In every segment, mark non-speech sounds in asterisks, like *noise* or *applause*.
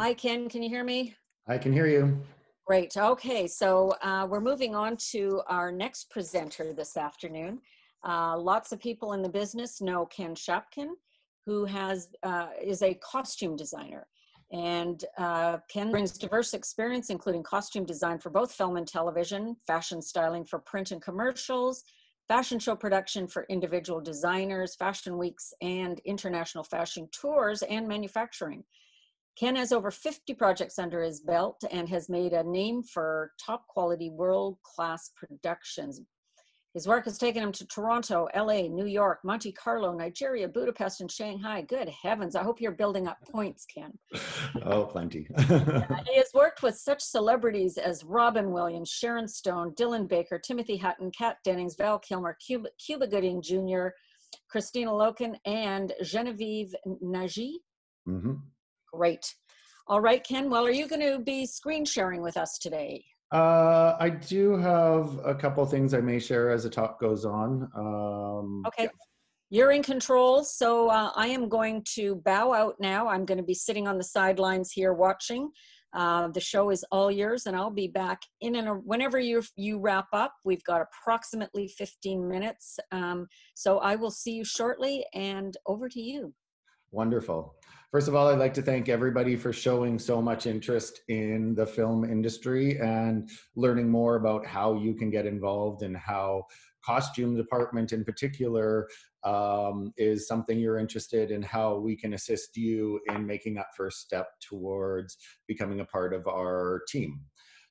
Hi, Ken. Can you hear me? I can hear you. Great. Okay, so uh, we're moving on to our next presenter this afternoon. Uh, lots of people in the business know Ken Shapkin, who has uh, is a costume designer. And uh, Ken brings diverse experience, including costume design for both film and television, fashion styling for print and commercials, fashion show production for individual designers, fashion weeks, and international fashion tours and manufacturing. Ken has over 50 projects under his belt and has made a name for top quality world class productions. His work has taken him to Toronto, LA, New York, Monte Carlo, Nigeria, Budapest, and Shanghai. Good heavens. I hope you're building up points, Ken. Oh, plenty. *laughs* he has worked with such celebrities as Robin Williams, Sharon Stone, Dylan Baker, Timothy Hutton, Kat Dennings, Val Kilmer, Cuba, Cuba Gooding Jr., Kristanna Loken, and Genevieve Nagy. Mm-hmm. Great. All right, Ken. Well, are you going to be screen sharing with us today? Uh, I do have a couple things I may share as the talk goes on. Um, okay. Yeah. You're in control, so uh, I am going to bow out now. I'm going to be sitting on the sidelines here watching. Uh, the show is all yours, and I'll be back in and whenever you you wrap up. We've got approximately 15 minutes, um, so I will see you shortly. And over to you. Wonderful. First of all, I'd like to thank everybody for showing so much interest in the film industry and learning more about how you can get involved and how costume department in particular um, is something you're interested in how we can assist you in making that first step towards becoming a part of our team.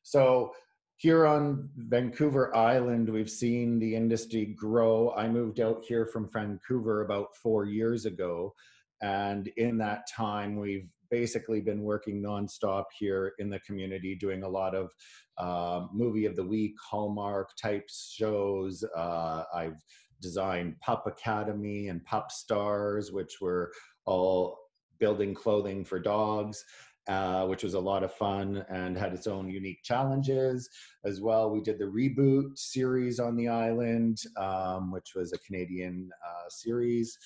So here on Vancouver Island, we've seen the industry grow. I moved out here from Vancouver about four years ago. And in that time, we've basically been working nonstop here in the community, doing a lot of uh, movie of the week, Hallmark type shows. Uh, I've designed Pup Academy and Pup Stars, which were all building clothing for dogs. Uh, which was a lot of fun and had its own unique challenges as well. We did the reboot series on the island, um, which was a Canadian uh, series.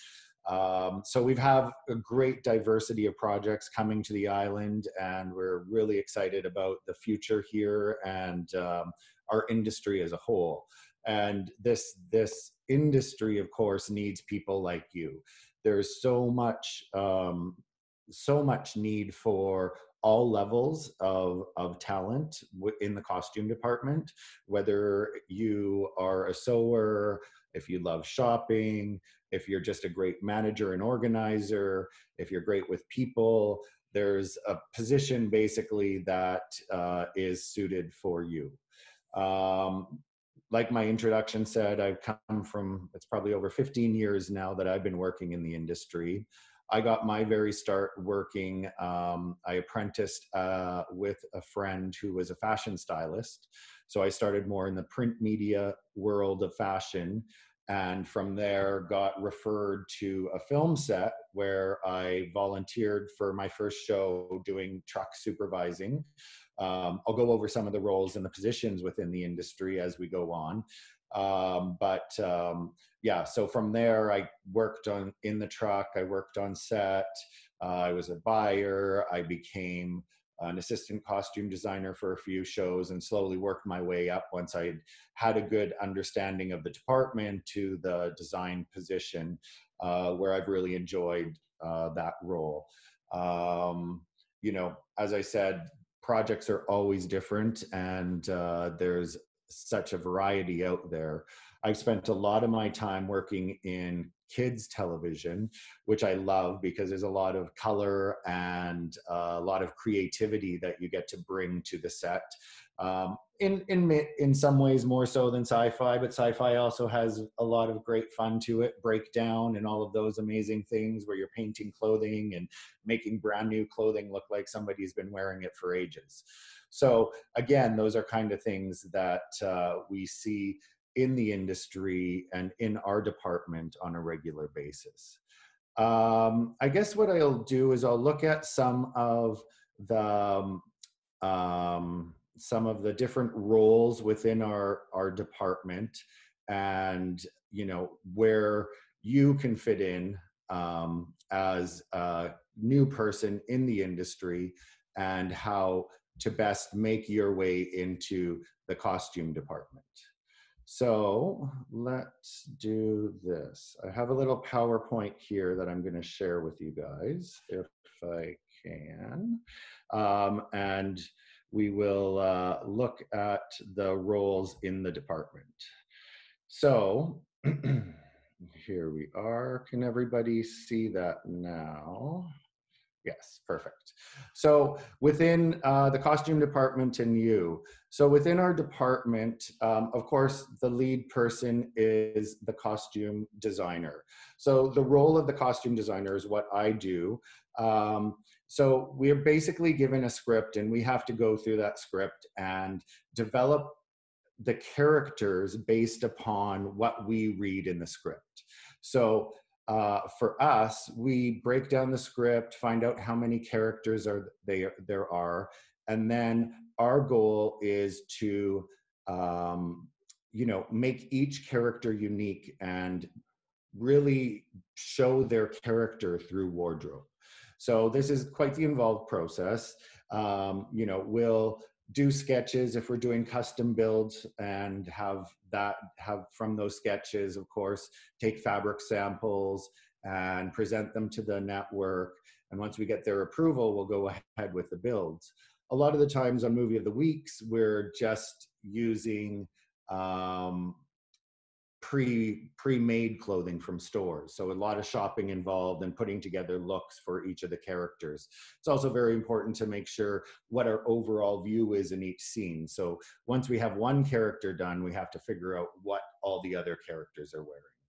Um, so we have have a great diversity of projects coming to the island, and we're really excited about the future here and um, our industry as a whole. And this this industry, of course, needs people like you. There's so much um, so much need for all levels of, of talent in the costume department, whether you are a sewer, if you love shopping, if you're just a great manager and organizer, if you're great with people, there's a position basically that uh, is suited for you. Um, like my introduction said, I've come from, it's probably over 15 years now that I've been working in the industry. I got my very start working. Um, I apprenticed uh, with a friend who was a fashion stylist. So I started more in the print media world of fashion and from there got referred to a film set where I volunteered for my first show doing truck supervising. Um, I'll go over some of the roles and the positions within the industry as we go on. Um, but um, yeah, so from there I worked on in the truck. I worked on set. Uh, I was a buyer. I became an assistant costume designer for a few shows and slowly worked my way up once I had a good understanding of the department to the design position uh, where I've really enjoyed uh, that role. Um, you know, as I said, projects are always different and uh, there's such a variety out there. I've spent a lot of my time working in kids television, which I love because there's a lot of color and uh, a lot of creativity that you get to bring to the set. Um, in in in some ways more so than sci-fi, but sci-fi also has a lot of great fun to it, breakdown and all of those amazing things where you're painting clothing and making brand new clothing look like somebody's been wearing it for ages. So again, those are kind of things that uh, we see in the industry and in our department on a regular basis. Um, I guess what I'll do is I'll look at some of the um, um, some of the different roles within our our department, and you know where you can fit in um, as a new person in the industry, and how to best make your way into the costume department. So let's do this. I have a little PowerPoint here that I'm going to share with you guys if I can. Um, and we will uh, look at the roles in the department. So *clears throat* here we are. Can everybody see that now? Yes, perfect. So within uh, the costume department and you, so within our department, um, of course, the lead person is the costume designer. So the role of the costume designer is what I do. Um, so we're basically given a script and we have to go through that script and develop the characters based upon what we read in the script. So uh, for us, we break down the script, find out how many characters are they there are, and then our goal is to, um, you know, make each character unique and really show their character through wardrobe. So this is quite the involved process. Um, you know, we'll do sketches if we're doing custom builds and have that have from those sketches of course take fabric samples and present them to the network. And once we get their approval we'll go *laughs* ahead with the builds. A lot of the times on movie of the weeks we're just using um, pre pre-made clothing from stores. So a lot of shopping involved and putting together looks for each of the characters. It's also very important to make sure what our overall view is in each scene. So once we have one character done we have to figure out what all the other characters are wearing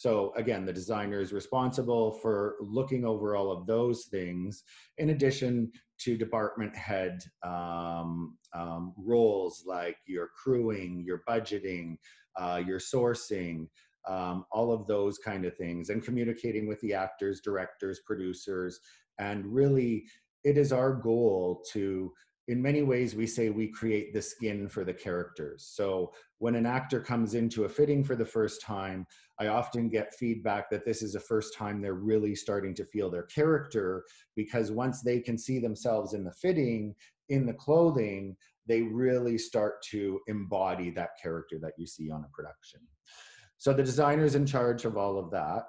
so again the designer is responsible for looking over all of those things in addition to department head um, um, roles like your crewing your budgeting uh, your sourcing, um, all of those kind of things, and communicating with the actors, directors, producers. And really, it is our goal to, in many ways, we say we create the skin for the characters. So when an actor comes into a fitting for the first time, I often get feedback that this is the first time they're really starting to feel their character because once they can see themselves in the fitting, in the clothing, they really start to embody that character that you see on a production. So the designer is in charge of all of that.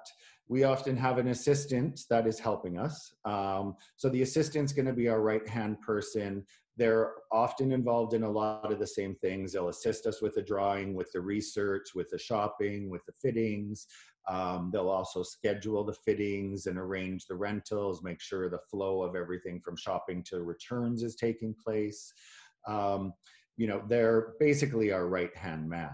We often have an assistant that is helping us. Um, so the assistant's going to be our right hand person. They're often involved in a lot of the same things. They'll assist us with the drawing, with the research, with the shopping, with the fittings. Um, they'll also schedule the fittings and arrange the rentals, make sure the flow of everything from shopping to returns is taking place um, you know, they're basically our right hand man.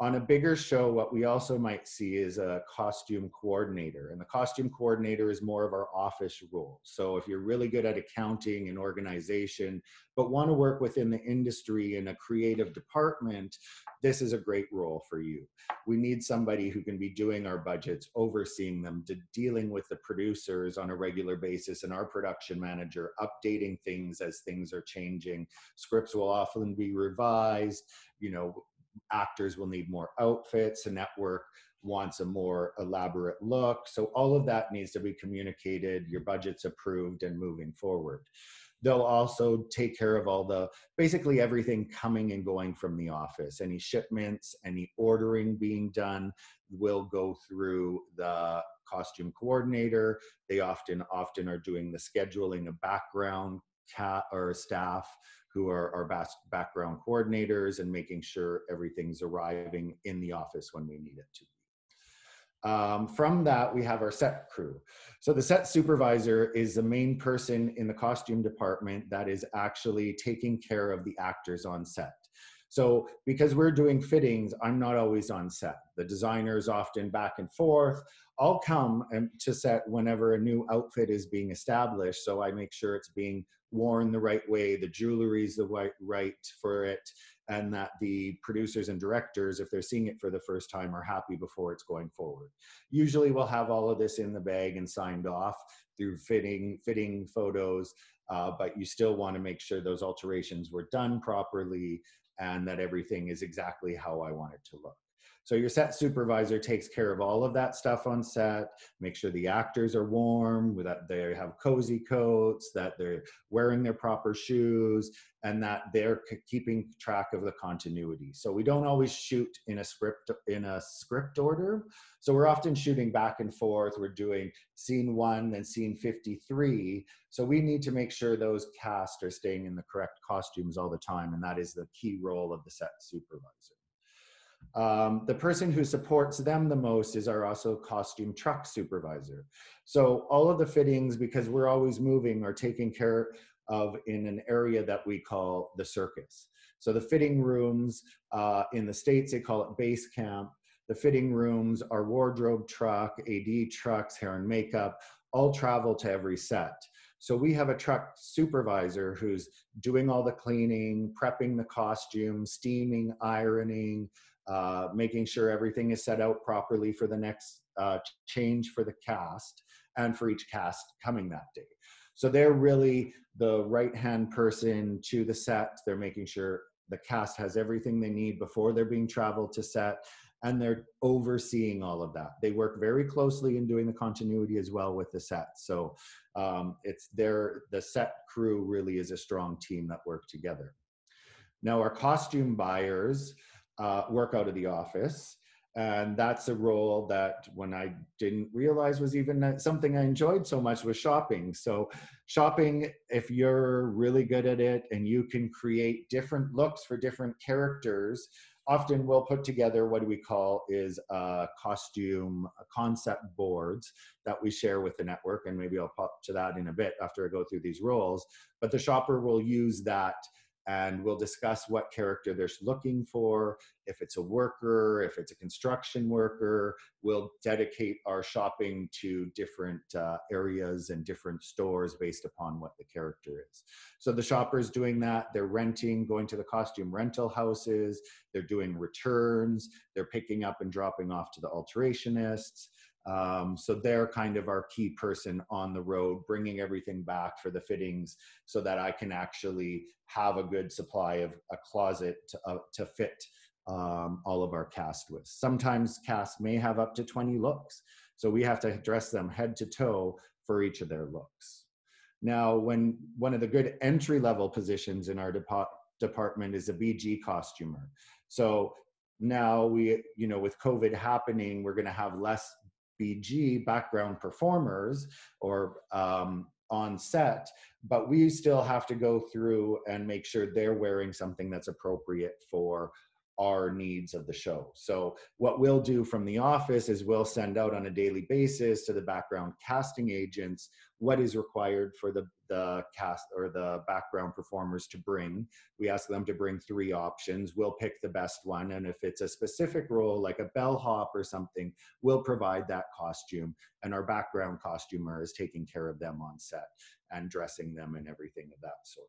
On a bigger show, what we also might see is a costume coordinator. And the costume coordinator is more of our office role. So if you're really good at accounting and organization, but want to work within the industry in a creative department, this is a great role for you. We need somebody who can be doing our budgets, overseeing them, dealing with the producers on a regular basis, and our production manager updating things as things are changing. Scripts will often be revised. You know, actors will need more outfits, a network wants a more elaborate look. So all of that needs to be communicated, your budget's approved and moving forward. They'll also take care of all the basically everything coming and going from the office. Any shipments, any ordering being done will go through the costume coordinator. They often often are doing the scheduling of background cat or staff who are our background coordinators and making sure everything's arriving in the office when we need it to um, from that, we have our set crew. So the set supervisor is the main person in the costume department that is actually taking care of the actors on set. So because we're doing fittings, I'm not always on set. The designer's often back and forth. I'll come to set whenever a new outfit is being established. So I make sure it's being worn the right way, the jewelry's the right, right for it, and that the producers and directors, if they're seeing it for the first time, are happy before it's going forward. Usually we'll have all of this in the bag and signed off through fitting, fitting photos, uh, but you still want to make sure those alterations were done properly and that everything is exactly how I want it to look. So your set supervisor takes care of all of that stuff on set, make sure the actors are warm, that they have cozy coats, that they're wearing their proper shoes, and that they're keeping track of the continuity. So we don't always shoot in a script in a script order. So we're often shooting back and forth. We're doing scene one and scene 53. So we need to make sure those cast are staying in the correct costumes all the time, and that is the key role of the set supervisor. Um, the person who supports them the most is our also costume truck supervisor. So all of the fittings, because we're always moving, are taken care of in an area that we call the circus. So the fitting rooms, uh, in the States, they call it base camp. The fitting rooms, our wardrobe truck, AD trucks, hair and makeup, all travel to every set. So we have a truck supervisor who's doing all the cleaning, prepping the costume, steaming, ironing, uh, making sure everything is set out properly for the next uh, change for the cast and for each cast coming that day. So they're really the right hand person to the set. They're making sure the cast has everything they need before they're being traveled to set and they're overseeing all of that. They work very closely in doing the continuity as well with the set. So um, it's their the set crew really is a strong team that work together. Now our costume buyers uh, work out of the office. And that's a role that when I didn't realize was even something I enjoyed so much was shopping. So shopping, if you're really good at it and you can create different looks for different characters, often we'll put together what we call is a costume concept boards that we share with the network and maybe i'll pop to that in a bit after i go through these roles but the shopper will use that and we'll discuss what character they're looking for. If it's a worker, if it's a construction worker, we'll dedicate our shopping to different uh, areas and different stores based upon what the character is. So the shopper's doing that. They're renting, going to the costume rental houses. They're doing returns. They're picking up and dropping off to the alterationists. Um, so they're kind of our key person on the road, bringing everything back for the fittings so that I can actually have a good supply of a closet to, uh, to fit um, all of our cast with. Sometimes cast may have up to 20 looks. So we have to dress them head to toe for each of their looks. Now, when one of the good entry level positions in our department is a BG costumer. So now we, you know, with COVID happening, we're going to have less BG background performers or um, on set, but we still have to go through and make sure they're wearing something that's appropriate for our needs of the show. So what we'll do from the office is we'll send out on a daily basis to the background casting agents what is required for the, the cast or the background performers to bring. We ask them to bring three options. We'll pick the best one. And if it's a specific role like a bellhop or something, we'll provide that costume. And our background costumer is taking care of them on set and dressing them and everything of that sort.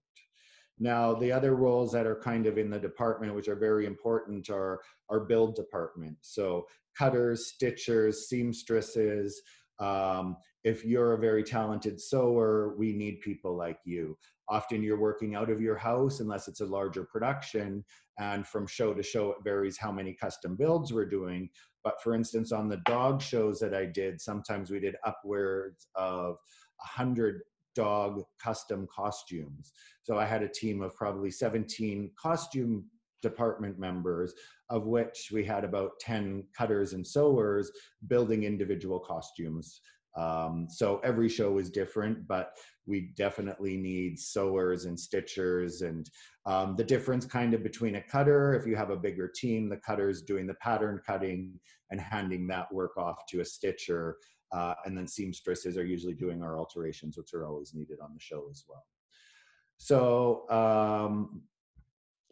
Now, the other roles that are kind of in the department, which are very important, are our build department. So cutters, stitchers, seamstresses. Um, if you're a very talented sewer, we need people like you. Often you're working out of your house unless it's a larger production. And from show to show, it varies how many custom builds we're doing. But for instance, on the dog shows that I did, sometimes we did upwards of 100 dog custom costumes. So I had a team of probably 17 costume department members, of which we had about 10 cutters and sewers building individual costumes. Um, so every show is different, but we definitely need sewers and stitchers. And um, the difference kind of between a cutter, if you have a bigger team, the cutter's doing the pattern cutting and handing that work off to a stitcher. Uh, and then seamstresses are usually doing our alterations, which are always needed on the show as well. So um,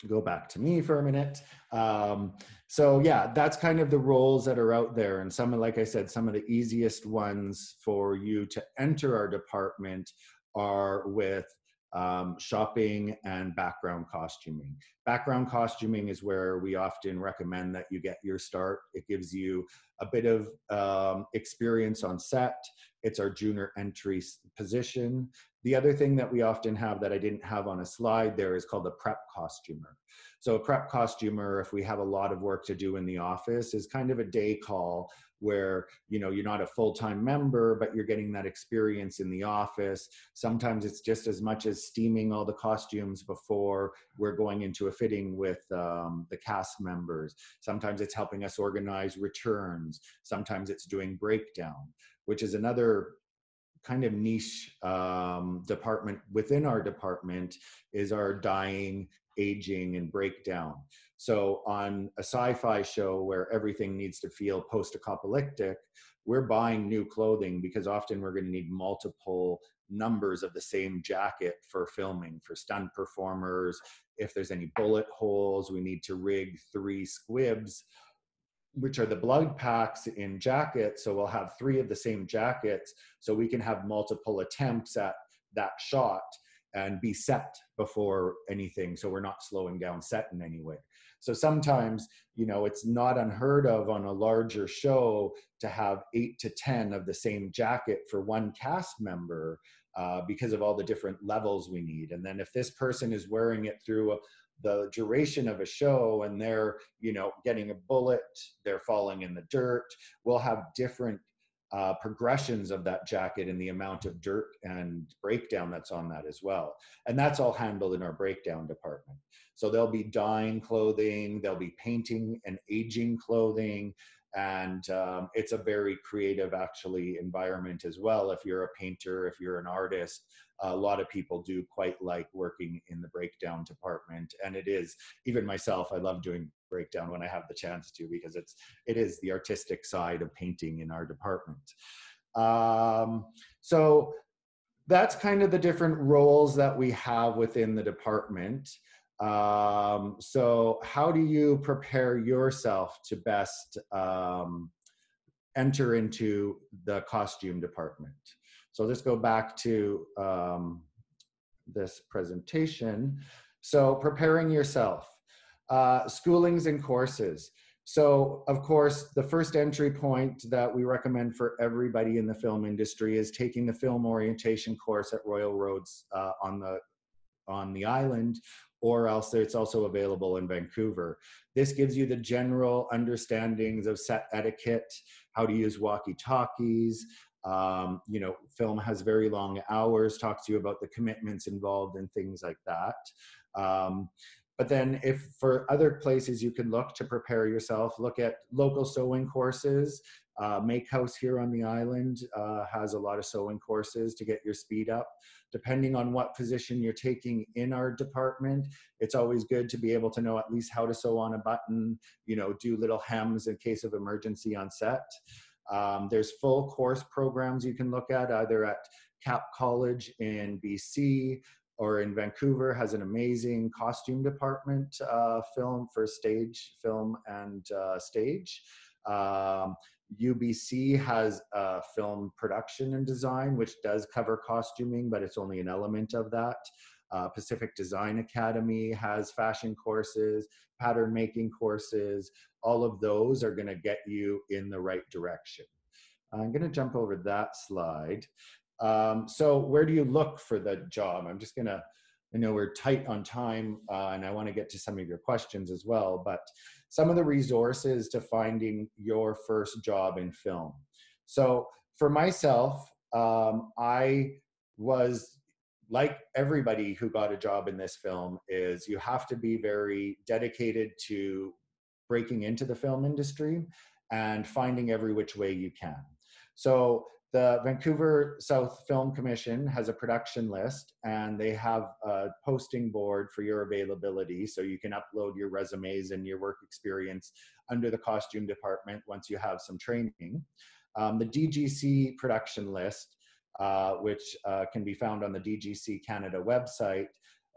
go back to me for a minute. Um, so yeah, that's kind of the roles that are out there. And some, of, like I said, some of the easiest ones for you to enter our department are with um, shopping and background costuming. Background costuming is where we often recommend that you get your start. It gives you a bit of um, experience on set. It's our junior entry position. The other thing that we often have that I didn't have on a slide there is called a prep costumer. So a prep costumer, if we have a lot of work to do in the office, is kind of a day call where you know you're not a full-time member but you're getting that experience in the office. Sometimes it's just as much as steaming all the costumes before we're going into a fitting with um, the cast members. Sometimes it's helping us organize returns. Sometimes it's doing breakdown which is another kind of niche um, department within our department is our dyeing aging and breakdown. So on a sci-fi show where everything needs to feel post-apocalyptic we're buying new clothing because often we're going to need multiple numbers of the same jacket for filming for stunt performers. If there's any bullet holes we need to rig three squibs which are the blood packs in jackets. So we'll have three of the same jackets so we can have multiple attempts at that shot and be set before anything. So we're not slowing down set in any way. So sometimes, you know, it's not unheard of on a larger show to have eight to 10 of the same jacket for one cast member uh, because of all the different levels we need. And then if this person is wearing it through a, the duration of a show and they're you know getting a bullet they're falling in the dirt we'll have different uh, progressions of that jacket and the amount of dirt and breakdown that's on that as well. And that's all handled in our breakdown department. So they'll be dyeing clothing they'll be painting and aging clothing. And um, it's a very creative actually environment as well. If you're a painter if you're an artist a lot of people do quite like working in the breakdown department. And it is even myself i love doing breakdown when i have the chance to because it's it is the artistic side of painting in our department. Um, so that's kind of the different roles that we have within the department. Um, so how do you prepare yourself to best um, enter into the costume department? So let's go back to um, this presentation. So preparing yourself, uh, schoolings and courses. So of course, the first entry point that we recommend for everybody in the film industry is taking the film orientation course at Royal Roads uh, on the on the island or else it's also available in Vancouver. This gives you the general understandings of set etiquette, how to use walkie-talkies, um, you know, film has very long hours, talks to you about the commitments involved and things like that. Um, but then if for other places you can look to prepare yourself, look at local sewing courses. Uh, Make House here on the island uh, has a lot of sewing courses to get your speed up. Depending on what position you're taking in our department, it's always good to be able to know at least how to sew on a button, you know, do little hems in case of emergency on set. Um, there's full course programs you can look at either at Cap College in BC or in Vancouver has an amazing costume department uh, film for stage, film, and uh, stage. Um, UBC has film production and design, which does cover costuming, but it's only an element of that. Uh, Pacific Design Academy has fashion courses, pattern making courses. All of those are going to get you in the right direction. I'm going to jump over that slide. Um, so where do you look for the job? I'm just to, I know we're tight on time uh, and I want to get to some of your questions as well, but some of the resources to finding your first job in film. So for myself, um, I was like everybody who got a job in this film is you have to be very dedicated to breaking into the film industry and finding every which way you can so the vancouver south film commission has a production list and they have a posting board for your availability so you can upload your resumes and your work experience under the costume department once you have some training. Um, the dgc production list uh, which uh, can be found on the DGC Canada website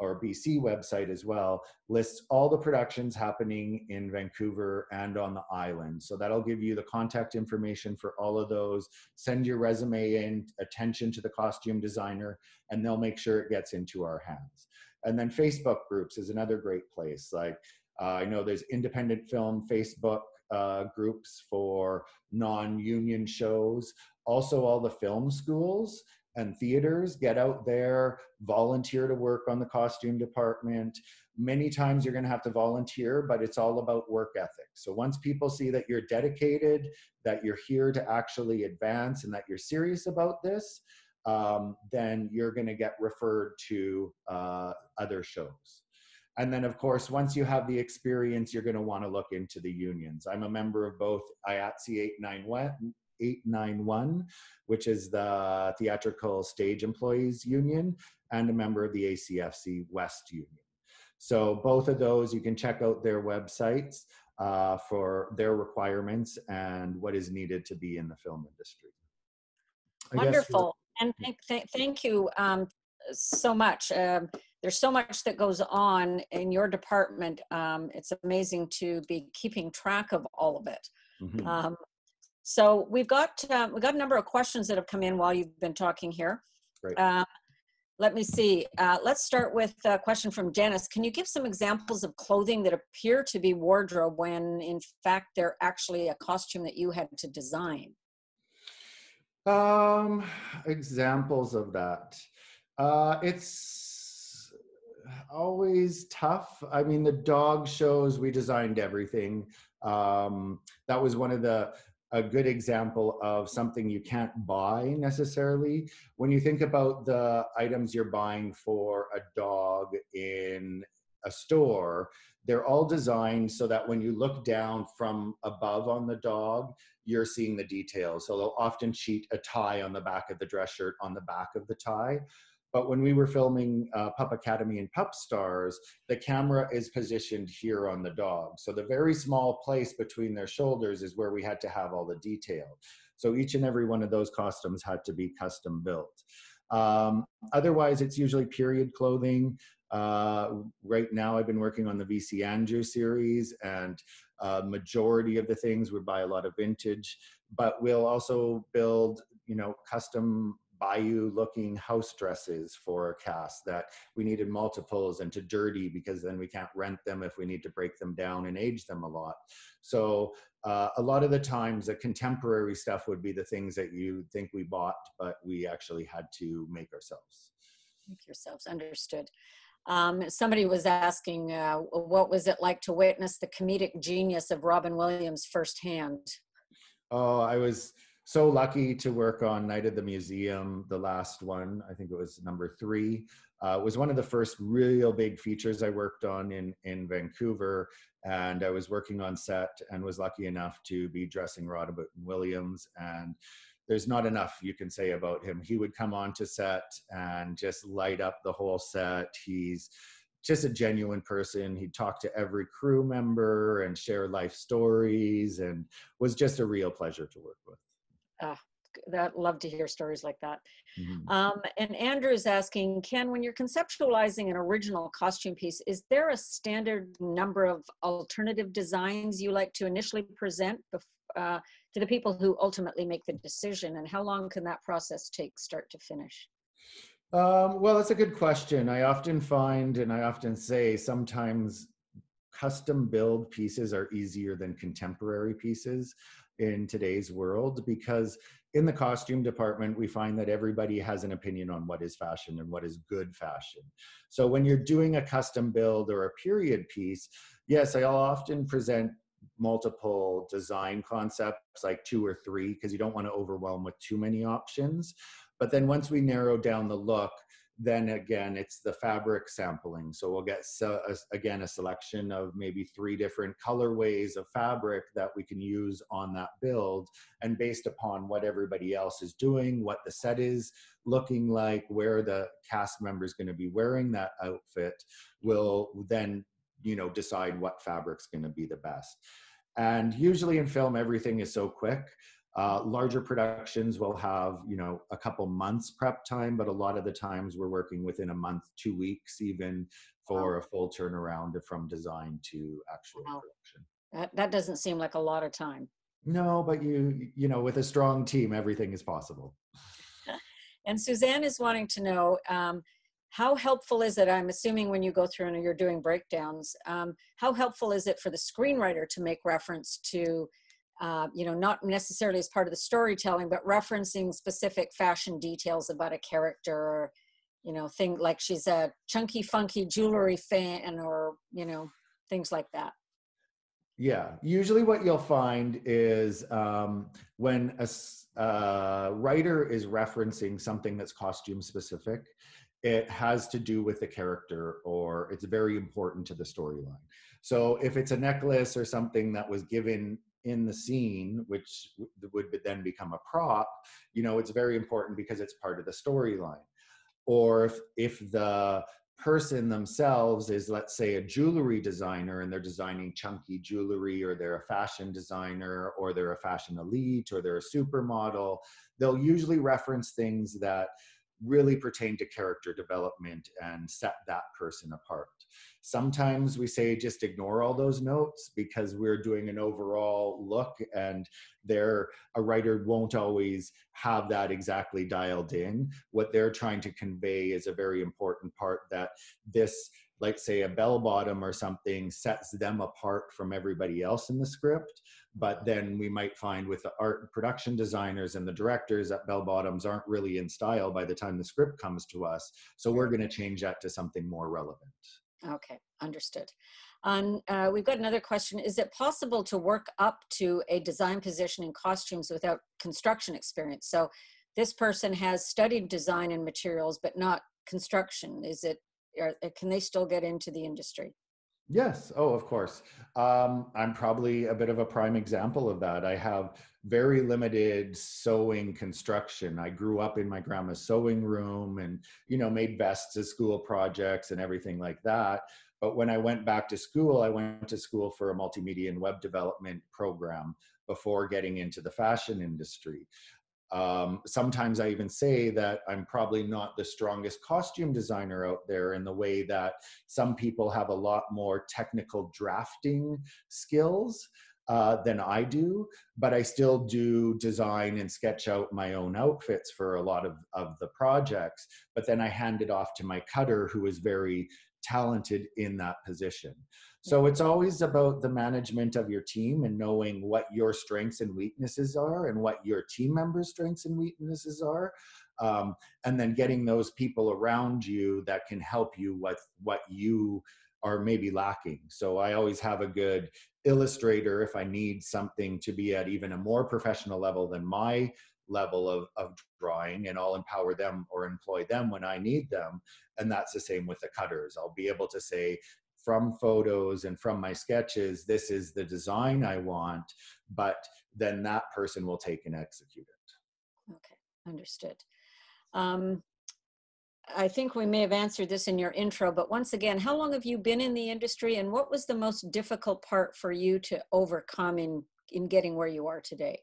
or BC website as well, lists all the productions happening in Vancouver and on the island. So that'll give you the contact information for all of those. Send your resume in, attention to the costume designer, and they'll make sure it gets into our hands. And then Facebook groups is another great place. Like uh, I know there's independent film Facebook uh, groups for non-union shows also all the film schools and theaters get out there volunteer to work on the costume department. Many times you're going to have to volunteer but it's all about work ethic. So once people see that you're dedicated that you're here to actually advance and that you're serious about this um, then you're going to get referred to uh, other shows. And then, of course, once you have the experience, you're going to want to look into the unions. I'm a member of both IATSE 891, 891, which is the Theatrical Stage Employees Union, and a member of the ACFC West Union. So both of those, you can check out their websites uh, for their requirements and what is needed to be in the film industry. I Wonderful. And thank, thank, thank you um, so much. Um, there's so much that goes on in your department. Um, it's amazing to be keeping track of all of it. Mm-hmm. Um, so we've got uh, we've got a number of questions that have come in while you've been talking here. Uh, let me see. Uh, let's start with a question from Janice. Can you give some examples of clothing that appear to be wardrobe when in fact they're actually a costume that you had to design? Um, examples of that. Uh, it's always tough. I mean, the dog shows, we designed everything. Um, that was one of the, a good example of something you can't buy necessarily. When you think about the items you're buying for a dog in a store, they're all designed so that when you look down from above on the dog, you're seeing the details. So they'll often cheat a tie on the back of the dress shirt on the back of the tie. But when we were filming uh, Pup Academy and Pup Stars, the camera is positioned here on the dog. So the very small place between their shoulders is where we had to have all the detail. So each and every one of those costumes had to be custom built. Um, otherwise, it's usually period clothing. Uh, right now, I've been working on the VC Andrew series, and uh, majority of the things we buy a lot of vintage. But we'll also build, you know, custom bayou looking house dresses for a cast that we needed multiples and to dirty because then we can't rent them if we need to break them down and age them a lot. So uh, a lot of the times the contemporary stuff would be the things that you think we bought, but we actually had to make ourselves. Make yourselves understood. Um, somebody was asking, uh, what was it like to witness the comedic genius of Robin Williams firsthand? Oh, I was so lucky to work on Night of the Museum, the last one. I think it was number three. Uh, was one of the first real big features I worked on in in Vancouver, and I was working on set and was lucky enough to be dressing Robin Williams. And there's not enough you can say about him. He would come on to set and just light up the whole set. He's just a genuine person. He'd talk to every crew member and share life stories, and was just a real pleasure to work with uh, that love to hear stories like that. Mm-hmm. Um, and Andrew is asking, Ken, when you're conceptualizing an original costume piece, is there a standard number of alternative designs you like to initially present uh, to the people who ultimately make the decision? And how long can that process take, start to finish? Um, well, that's a good question. I often find, and I often say, sometimes custom build pieces are easier than contemporary pieces in today's world because in the costume department we find that everybody has an opinion on what is fashion and what is good fashion. So when you're doing a custom build or a period piece yes i'll often present multiple design concepts like two or three because you don't want to overwhelm with too many options. But then once we narrow down the look then again, it's the fabric sampling. So we'll get, so, again, a selection of maybe three different colorways of fabric that we can use on that build. And based upon what everybody else is doing, what the set is looking like, where the cast member is going to be wearing that outfit, we'll then, you know, decide what fabric's going to be the best. And usually in film, everything is so quick uh, larger productions will have, you know, a couple months prep time, but a lot of the times we're working within a month, two weeks, even for wow. a full turnaround from design to actual wow. production. That, that doesn't seem like a lot of time. No, but you, you know, with a strong team, everything is possible. *laughs* and Suzanne is wanting to know, um, how helpful is it i'm assuming when you go through and you're doing breakdowns um, how helpful is it for the screenwriter to make reference to uh, you know, not necessarily as part of the storytelling, but referencing specific fashion details about a character or, you know, thing like she's a chunky, funky jewelry fan or, you know, things like that. Yeah, usually what you'll find is um, when a uh, writer is referencing something that's costume specific, it has to do with the character or it's very important to the storyline. So if it's a necklace or something that was given in the scene, which would then become a prop, you know, it's very important because it's part of the storyline. Or if, if the person themselves is, let's say, a jewelry designer and they're designing chunky jewelry, or they're a fashion designer, or they're a fashion elite, or they're a supermodel, they'll usually reference things that really pertain to character development and set that person apart. Sometimes we say just ignore all those notes because we're doing an overall look and there a writer won't always have that exactly dialed in. What they're trying to convey is a very important part that this like say a bell bottom or something sets them apart from everybody else in the script. But then we might find with the art production designers and the directors that bell bottoms aren't really in style by the time the script comes to us. So we're going to change that to something more relevant Okay, understood. Um, uh, we've got another question. Is it possible to work up to a design position in costumes without construction experience? So this person has studied design and materials, but not construction. Is it, uh, can they still get into the industry? Yes. Oh, of course. Um, I'm probably a bit of a prime example of that. I have very limited sewing construction. I grew up in my grandma's sewing room and, you know, made vests as school projects and everything like that. But when I went back to school, I went to school for a multimedia and web development program before getting into the fashion industry. Um, sometimes I even say that I'm probably not the strongest costume designer out there in the way that some people have a lot more technical drafting skills. Uh, than I do, but I still do design and sketch out my own outfits for a lot of, of the projects. But then I hand it off to my cutter, who is very talented in that position. So it's always about the management of your team and knowing what your strengths and weaknesses are and what your team members' strengths and weaknesses are. Um, and then getting those people around you that can help you with what you are maybe lacking. So I always have a good illustrator if I need something to be at even a more professional level than my level of, of drawing and I'll empower them or employ them when I need them. And that's the same with the cutters. I'll be able to say, from photos and from my sketches, this is the design I want, but then that person will take and execute it. Okay, understood. Um, I think we may have answered this in your intro, but once again, how long have you been in the industry and what was the most difficult part for you to overcome in, in getting where you are today?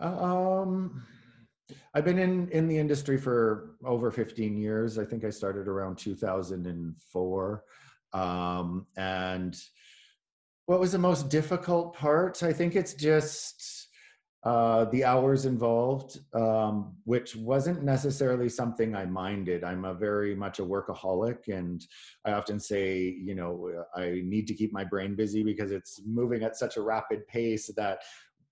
Um, I've been in, in the industry for over 15 years. I think I started around 2004. Um, and what was the most difficult part? I think it's just uh, the hours involved, um, which wasn't necessarily something I minded. I'm a very much a workaholic, and I often say, you know, I need to keep my brain busy because it's moving at such a rapid pace that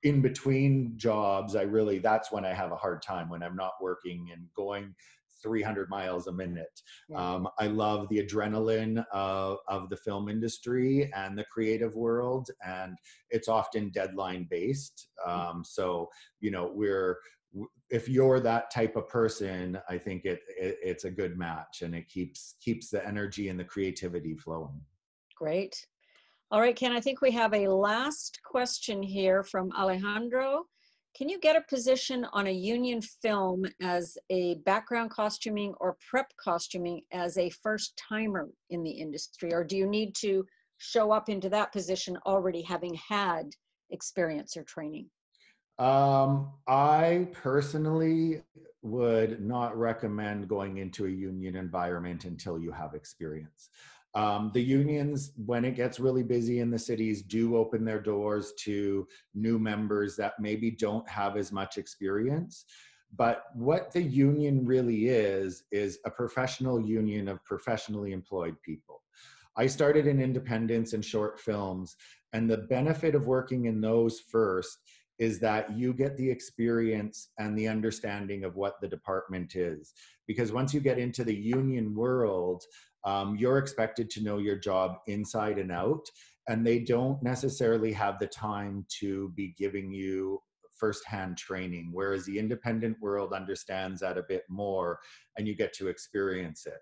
in between jobs, I really that's when I have a hard time when I'm not working and going 300 miles a minute. Yeah. Um, I love the adrenaline of, of the film industry and the creative world, and it's often deadline based. Um, so, you know, we're if you're that type of person, I think it, it it's a good match, and it keeps keeps the energy and the creativity flowing. Great. All right, Ken, I think we have a last question here from Alejandro. Can you get a position on a union film as a background costuming or prep costuming as a first timer in the industry? Or do you need to show up into that position already having had experience or training? Um, I personally would not recommend going into a union environment until you have experience. Um, the unions, when it gets really busy in the cities, do open their doors to new members that maybe don't have as much experience. But what the union really is, is a professional union of professionally employed people. I started in independence and short films And the benefit of working in those first is that you get the experience and the understanding of what the department is. Because once you get into the union world, um, you're expected to know your job inside and out, and they don't necessarily have the time to be giving you firsthand training, whereas the independent world understands that a bit more and you get to experience it.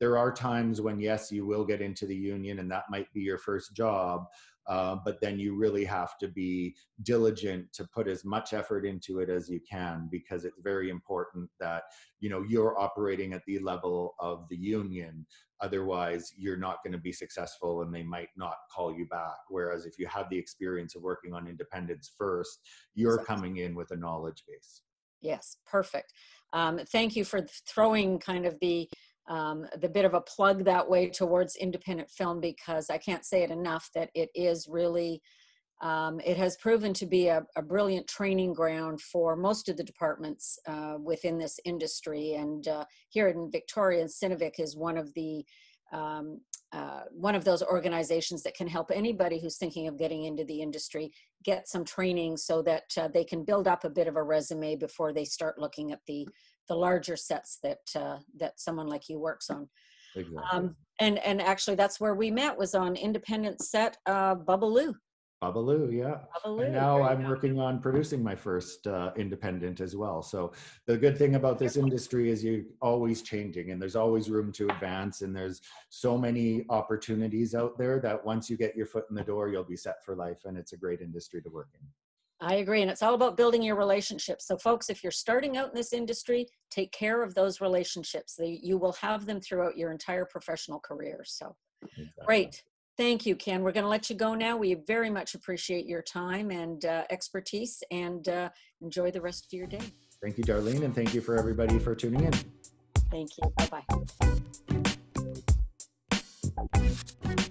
There are times when, yes, you will get into the union and that might be your first job, uh, but then you really have to be diligent to put as much effort into it as you can because it's very important that you know you're operating at the level of the union otherwise you're not going to be successful and they might not call you back. Whereas if you have the experience of working on independence first you're exactly. coming in with a knowledge base. Yes perfect. Um, thank you for throwing kind of the um, the bit of a plug that way towards independent film because I can't say it enough that it is really, um, it has proven to be a, a, brilliant training ground for most of the departments uh, within this industry. And uh, here in Victoria, CineVic is one of the um, uh, one of those organizations that can help anybody who's thinking of getting into the industry get some training so that uh, they can build up a bit of a resume before they start looking at the the larger sets that uh, that someone like you works on. Exactly. Um, and and actually, that's where we met was on independent set uh, Bubbaloo. Bubbaloo, yeah. And now I'm go. working on producing my first uh, independent as well. So the good thing about this industry is you're always changing, and there's always room to advance, and there's so many opportunities out there that once you get your foot in the door, you'll be set for life, and it's a great industry to work in. I agree. And it's all about building your relationships. So, folks, if you're starting out in this industry, take care of those relationships. They, you will have them throughout your entire professional career. So, exactly. great. Thank you, Ken. We're going to let you go now. We very much appreciate your time and uh, expertise and uh, enjoy the rest of your day. Thank you, Darlene. And thank you for everybody for tuning in. Thank you. Bye bye.